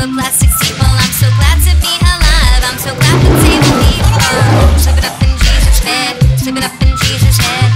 a plastic. I'm so glad to be alive. I'm so glad to table people. Up in Jesus' head, slipping up in Jesus' head.